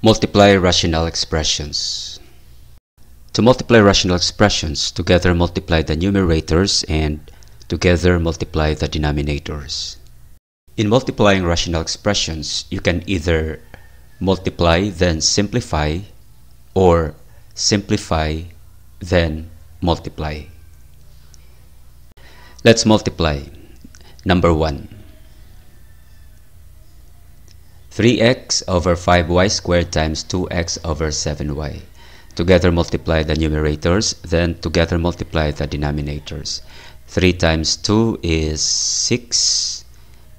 Multiply rational expressions. To multiply rational expressions, together multiply the numerators and together multiply the denominators. In multiplying rational expressions, you can either multiply then simplify or simplify then multiply. Let's multiply. Number 1. 3x over 5y squared times 2x over 7y. Together multiply the numerators, then together multiply the denominators. 3 times 2 is 6,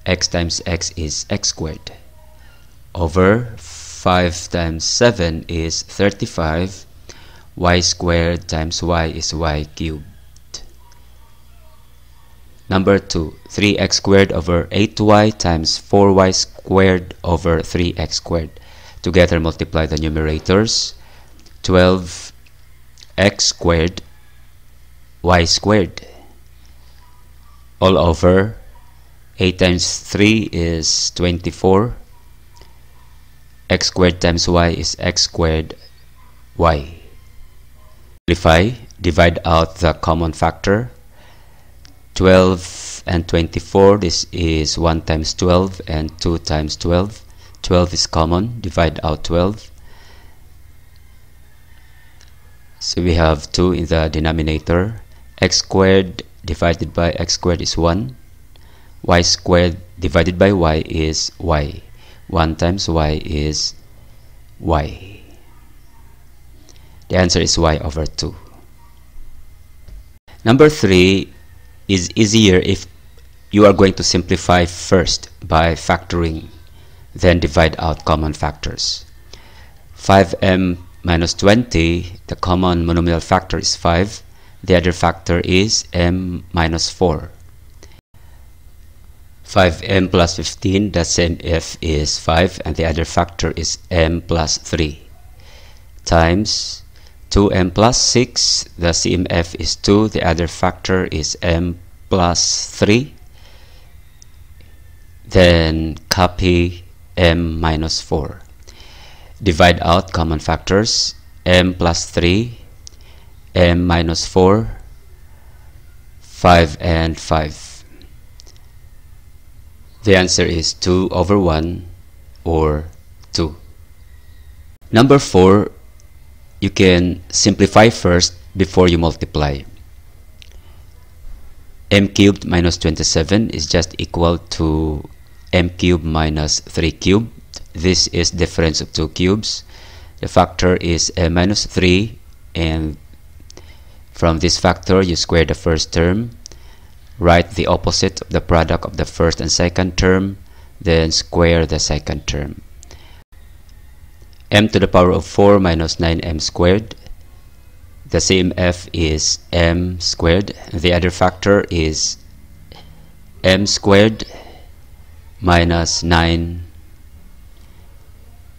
x times x is x squared. Over 5 times 7 is 35, y squared times y is y cubed. Number 2, 3x squared over 8y times 4y squared over 3x squared. Together multiply the numerators. 12x squared y squared all over 8 times 3 is 24 x squared times y is x squared y simplify divide out the common factor 12 and 24 this is 1 times 12 and 2 times 12 12 is common divide out 12 so we have 2 in the denominator. X squared divided by x squared is 1 y squared divided by y is y. 1 times y is y. The answer is y over 2 number 3 is easier if you are going to simplify first by factoring, then divide out common factors. 5m minus 20, the common monomial factor is 5. The other factor is m minus 4. 5m plus 15, the CMF is 5, and the other factor is m plus 3. Times 2m plus 6, the CMF is 2, the other factor is m plus 3. Then copy m minus 4. Divide out common factors, m plus 3, m minus 4, 5 and 5. The answer is 2 over 1 or 2. Number 4 you can simplify first before you multiply. M cubed minus 27 is just equal to m cubed minus 3 cubed. This is difference of two cubes. The factor is m minus 3 and from this factor you square the first term. Write the opposite of the product of the first and second term then square the second term m to the power of 4 minus 9m squared. The CMF is m squared. The other factor is m squared minus 9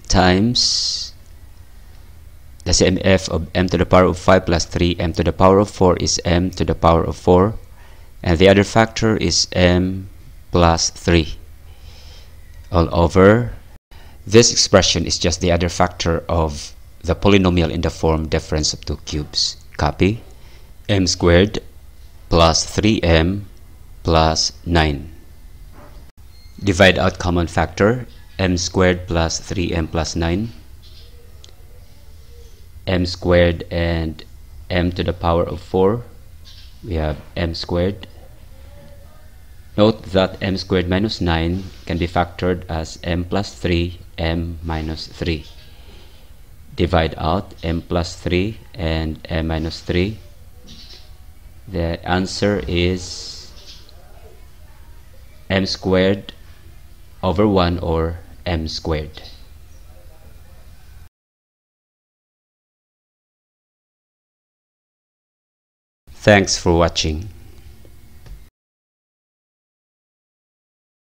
times the CMF of m to the power of 5 plus 3 m to the power of 4 is m to the power of 4 and the other factor is m plus 3 all over. This expression is just the other factor of the polynomial in the form difference of two cubes. Copy m squared plus 3m plus 9. Divide out common factor m squared plus 3m plus 9 m squared and m to the power of 4 we have m squared Note that m squared minus 9 can be factored as m plus 3, m minus 3. Divide out m plus 3 and m minus 3. The answer is m squared over 1 or m squared. Thanks for watching.